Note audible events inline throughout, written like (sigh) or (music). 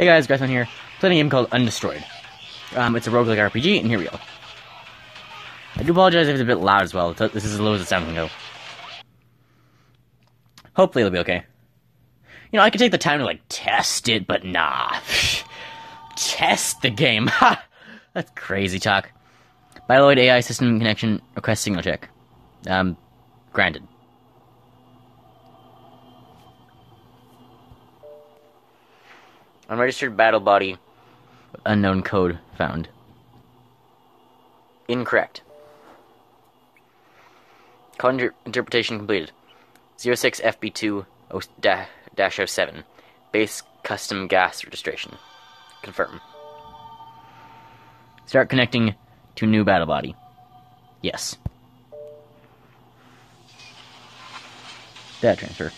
Hey guys, Grassman here, playing a game called Undestroyed. Um, it's a roguelike RPG, and here we go. I do apologize if it's a bit loud as well, this is as low as the sound can go. Hopefully it'll be okay. You know, I could take the time to, like, test it, but nah. (laughs) test the game. (laughs) Ha! That's crazy talk. Bioloid AI system connection request signal check. Um, granted. Unregistered battle body. Unknown code found. Incorrect. Code interpretation completed. 06 FB2 dash 07. Base custom gas registration. Confirm. Start connecting to new battle body. Yes. Data transfer.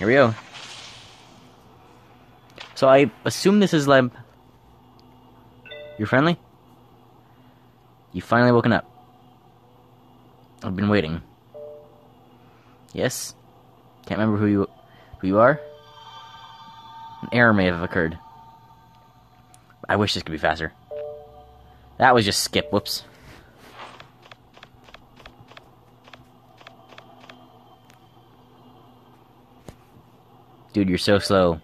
Here we go. So I assume this is like... You're friendly? You finally woken up. I've been waiting. Yes? Can't remember who you who you are? An error may have occurred. I wish this could be faster. That was just skip. Whoops. Dude, you're so slow.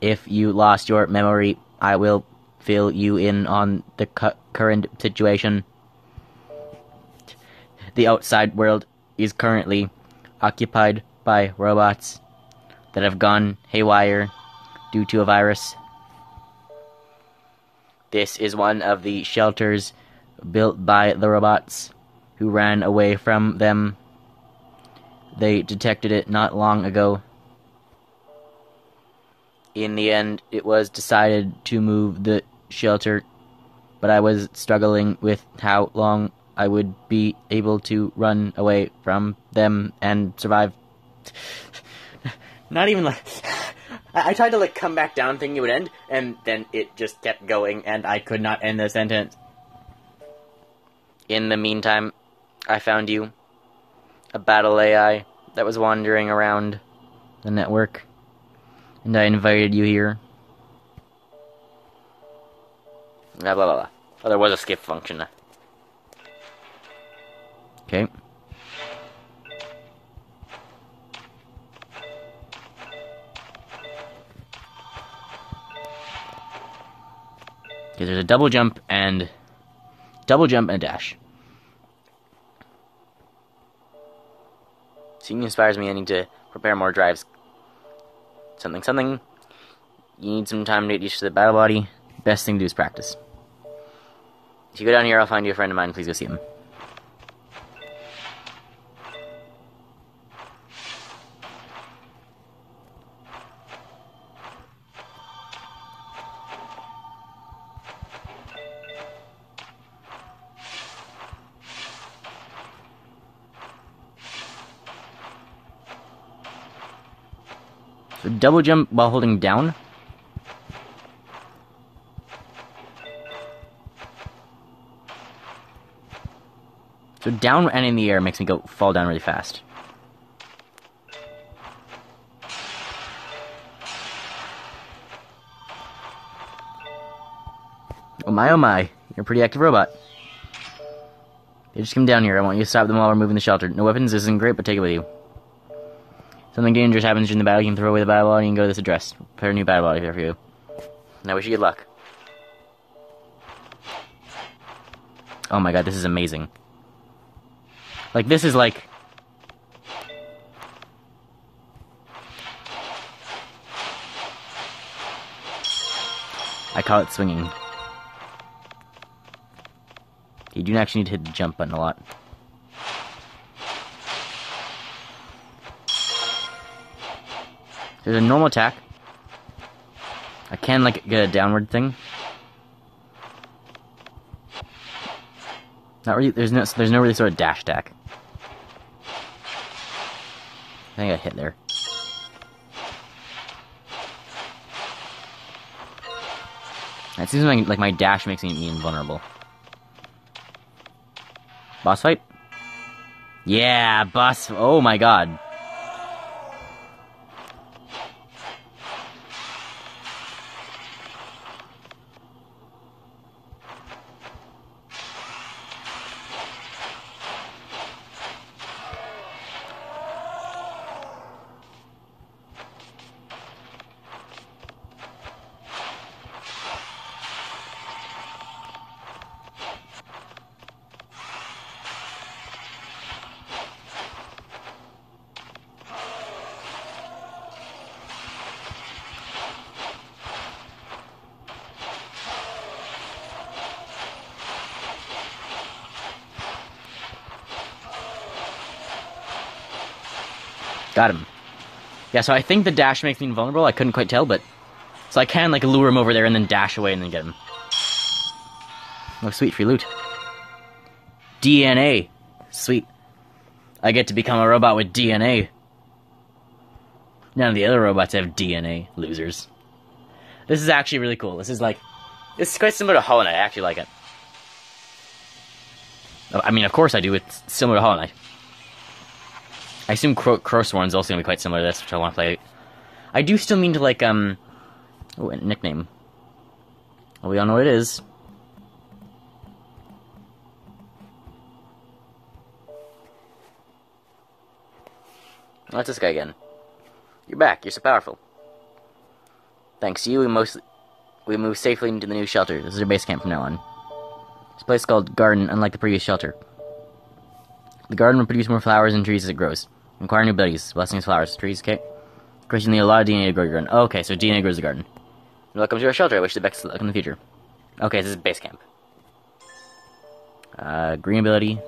If you lost your memory, I will fill you in on the cu current situation. The outside world is currently occupied by robots that have gone haywire due to a virus. This is one of the shelters built by the robots who ran away from them. They detected it not long ago in the end, it was decided to move the shelter, but I was struggling with how long I would be able to run away from them and survive. Not even like. I, tried to like come back down thinking it would end, and then it just kept going, and I could not end the sentence. In the meantime, I found you. A battle AI that was wandering around the network and I invited you here. Blah, blah, blah, blah. Oh, there was a skip function. Okay. Okay, there's a double jump and... Double jump and a dash. Seeing inspires me, I need to prepare more drives something something. You need some time to get used to the battle body. Best thing to do is practice. If you go down here, I'll find you a friend of mine. Please go see him. Double jump while holding down. So down and in the air makes me go fall down really fast. Oh my oh my, you're a pretty active robot. They just come down here. I want you to stop them while we're moving the shelter. No weapons, this isn't great, but take it with you. Something dangerous happens during the battle, you can throw away the battle body and go to this address. Prepare a new battle body here for you. Now wish you good luck. Oh my god, this is amazing. Like, this is like... I call it swinging. You do actually need to hit the jump button a lot. There's a normal attack. I can like get a downward thing. Not really. There's no. There's no really sort of dash attack. I think I hit there. It seems like, like my dash makes me invulnerable. Boss fight? Yeah, boss. Oh my god. Got him. Yeah, so I think the dash makes me invulnerable. I couldn't quite tell, but so I can like lure him over there and then dash away and then get him. Oh, sweet free loot. DNA. Sweet. I get to become a robot with DNA. None of the other robots have DNA, losers. This is actually really cool. This is like, this is quite similar to Hollow Knight. I actually like it. Oh, I mean, of course I do. It's similar to Hollow Knight. I assume Cro- Crowsworn's also gonna be quite similar to this, which I want to play. I do still mean to like um, oh, nickname. Well, we all know what it is. What's this guy again? You're back. You're so powerful. Thanks to you, we mostly we move safely into the new shelter. This is our base camp from now on. This place is called Garden, unlike the previous shelter. The garden will produce more flowers and trees as it grows. Acquire new abilities. Blessings, flowers, trees, okay? You need a lot of DNA to grow your garden. Okay, so DNA grows the garden. Welcome to our shelter. I wish the best luck in the future. Okay, this is base camp. Uh, green ability.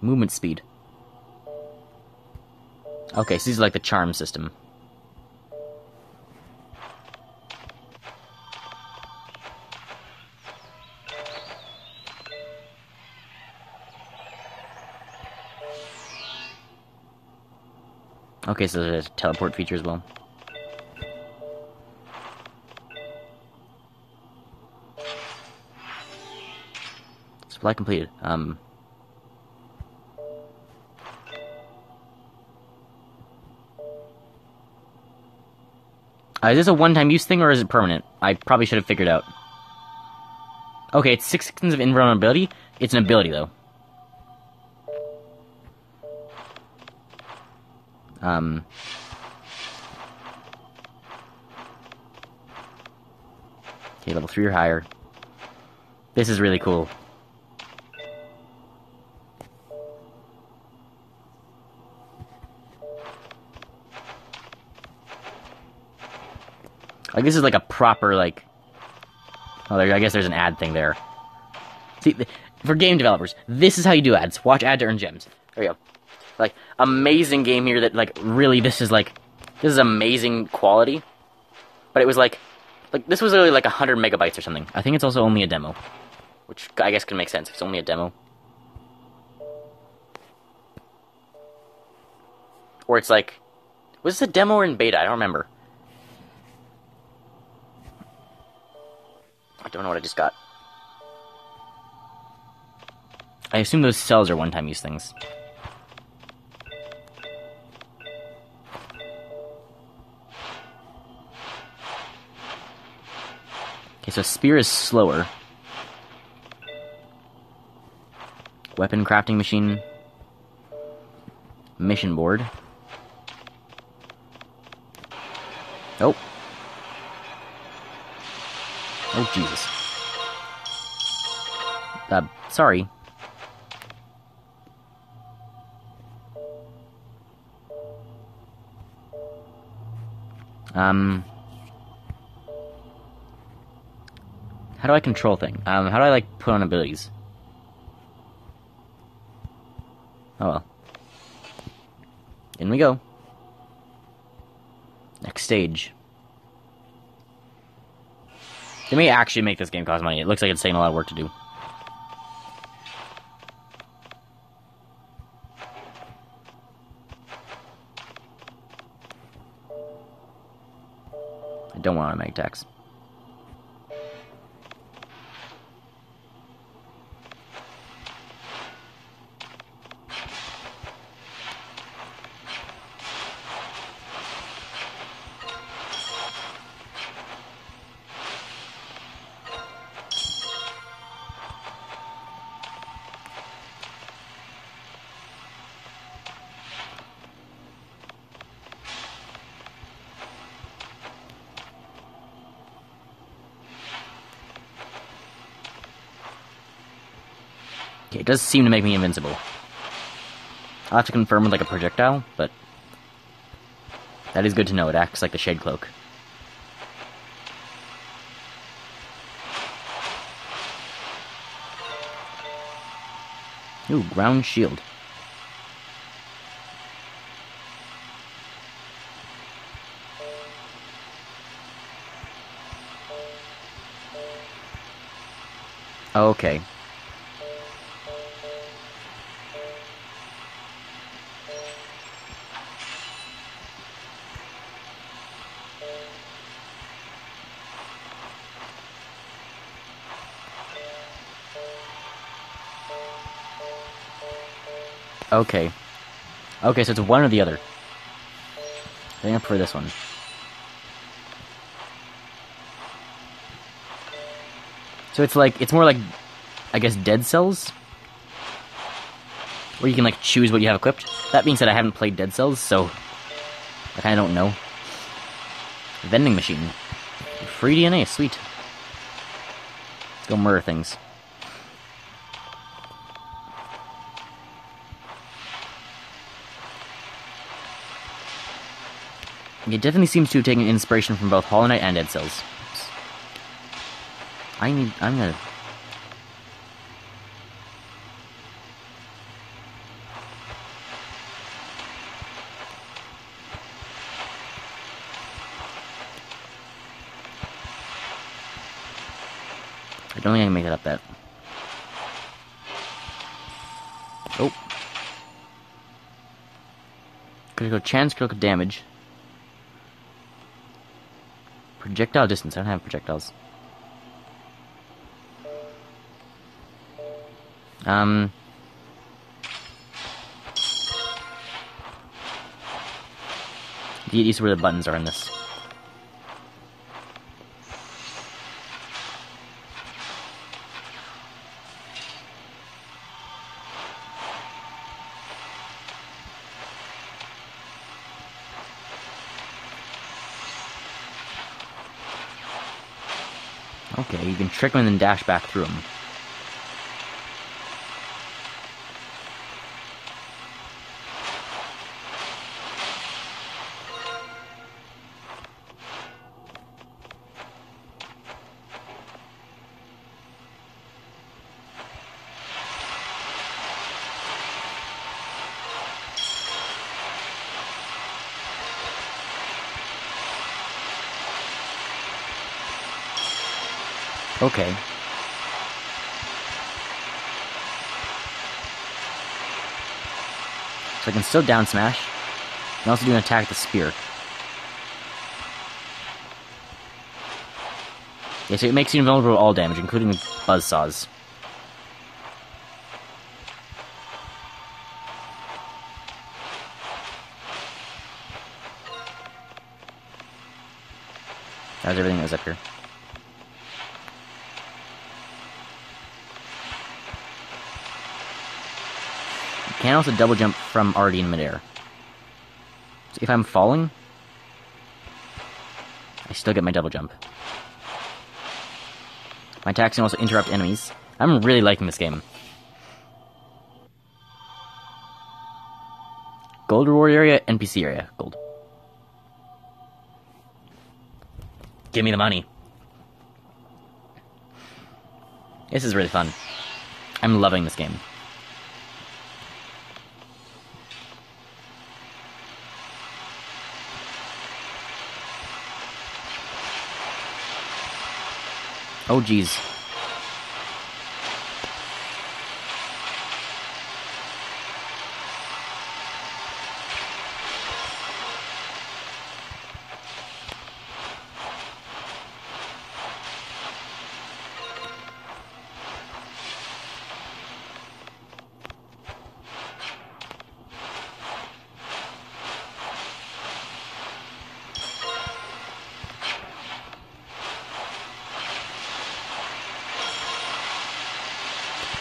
Movement speed. Okay, so these are like the charm system. Okay, so there's a teleport feature as well. Supply completed. Um. Uh, is this a one-time use thing or is it permanent? I probably should have figured out. Okay, it's six seconds of invulnerability. It's an ability though. Um, okay, level 3 or higher. This is really cool. Like, this is like a proper, like... Oh, there, I guess there's an ad thing there. See, for game developers, this is how you do ads. Watch ad to earn gems. There you go. Like, amazing game here that, like, really, this is, like, this is amazing quality. But it was, like, like, this was really, like, 100 megabytes or something. I think it's also only a demo. Which I guess can make sense. If it's only a demo. Or it's like, was this a demo or in beta? I don't remember. I don't know what I just got. I assume those cells are one-time use things. Okay, so spear is slower. Weapon crafting machine. Mission board. Oh. Oh, Jesus. Uh, sorry. Um... How do I control thing? Um, how do I, like, put on abilities? Oh well. In we go. Next stage. They may actually make this game cost money. It looks like it's taking a lot of work to do. I don't want to make tax. It does seem to make me invincible. I'll have to confirm with like a projectile, but that is good to know. It acts like the shade cloak. Ooh, ground shield. Okay. Okay. Okay, so it's one or the other. I think I prefer this one. So it's like, it's more like, I guess, Dead Cells? Where you can, like, choose what you have equipped. That being said, I haven't played Dead Cells, so I kinda don't know. Vending machine. Free DNA, sweet. Let's go murder things. It definitely seems to have taken inspiration from both Hollow Knight and Dead Cells. I need. I'm gonna. I don't think I can make it up that. Oh. Critical chance, critical damage. Projectile distance. I don't have projectiles. Um. These are where the buttons are in this. Okay, you can trick them and then dash back through them. Okay. So I can still down smash. Can also do an attack with the spear. Yeah, so it makes you invulnerable to all damage, including buzz saws. That was everything that was up here. Can also double jump from already in midair. So if I'm falling, I still get my double jump. My attacks can also interrupt enemies. I'm really liking this game. Gold reward area, NPC area. Gold. Give me the money. This is really fun. I'm loving this game. Oh, jeez.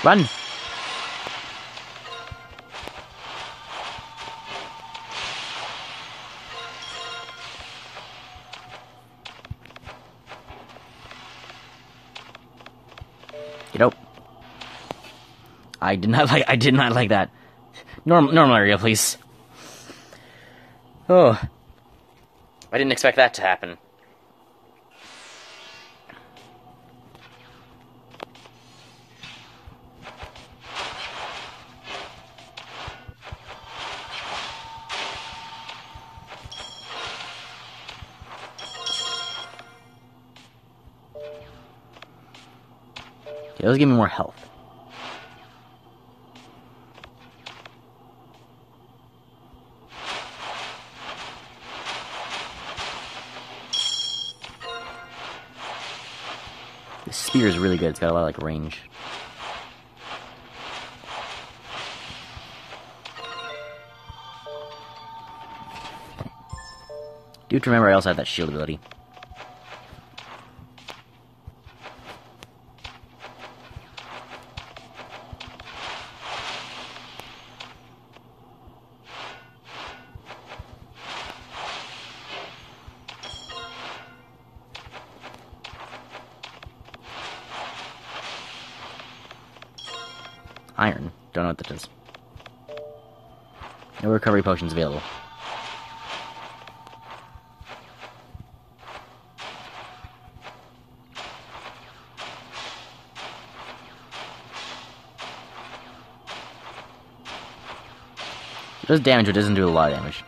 Run! Get out. I did not (laughs) like I did not like that. Normal normal area, please. Oh. I didn't expect that to happen. Okay, those give me more health. This spear is really good. It's got a lot of like range. Do remember I also have that shield ability. Iron. Don't know what that is. No recovery potions available. It does damage, but doesn't do a lot of damage.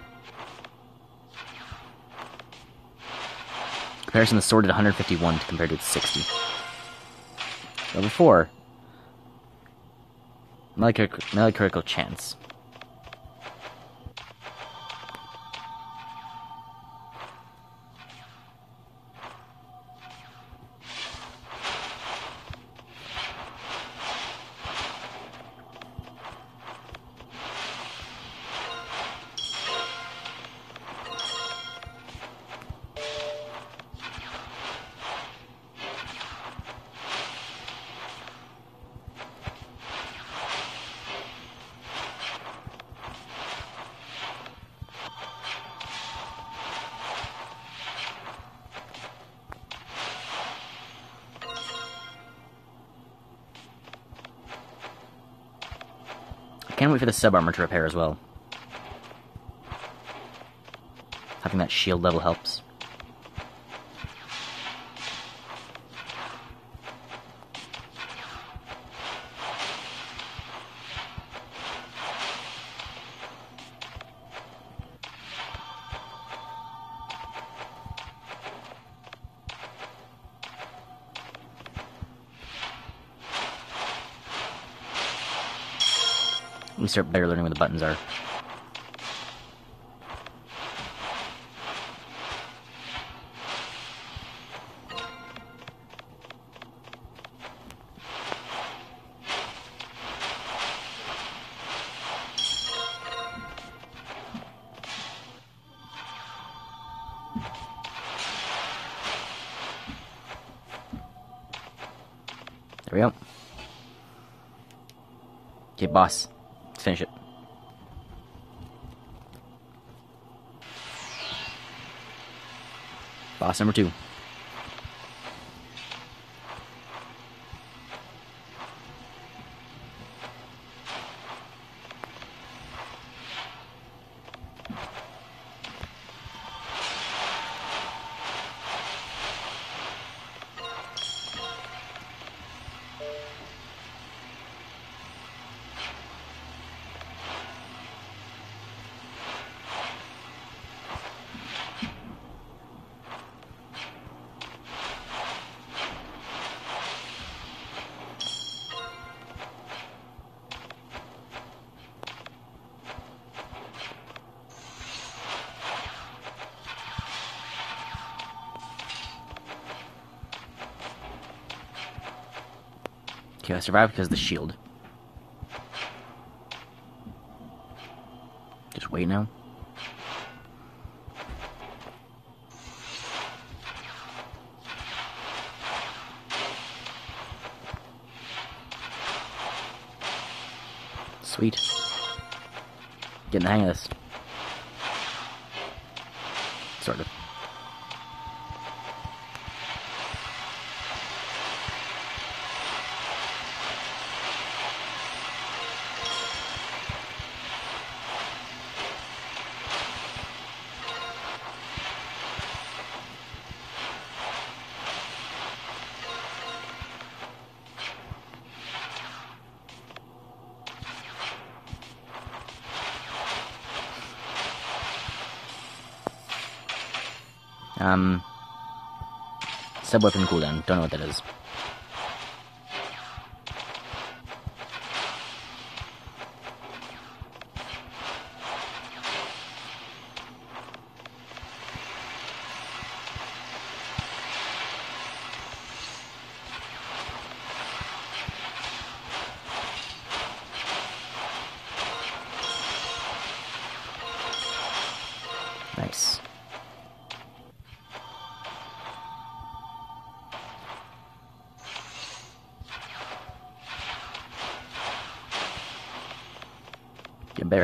Comparison, the sword at 151 compared to its 60. Level 4. Crit- melee critical chance. Can't wait for the sub armor to repair as well. Having that shield level helps. Start better learning where the buttons are. There we go. Okay, boss. Let's finish it. Boss number two. Okay, I survived because of the shield. Just wait now. Sweet. Getting the hang of this. Um, sub weapon cooldown. Don't know what that is.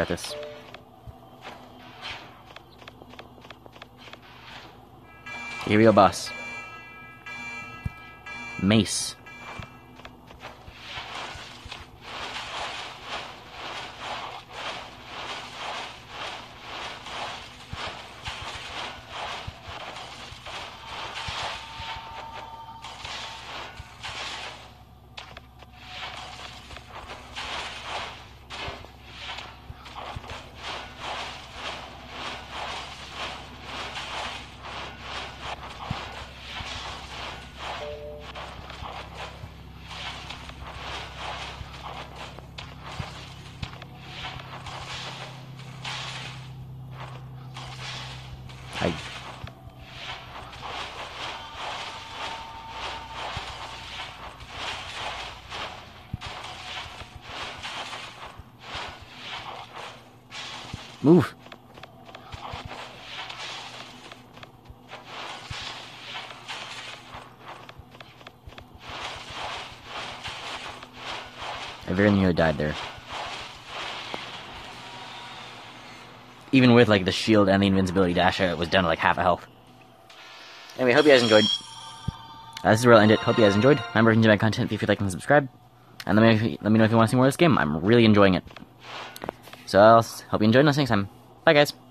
This. Go, boss. Mace. I Move. I very nearly died there. Even with like the shield and the invincibility dash, it was down to like half a health. Anyway, hope you guys enjoyed. Uh, this is where I'll end it. Hope you guys enjoyed. Remember, if you enjoy my content, free to like and subscribe. And let me, if you- let me know if you want to see more of this game. I'm really enjoying it. So, I'll hope you enjoyed, you next time. Bye, guys.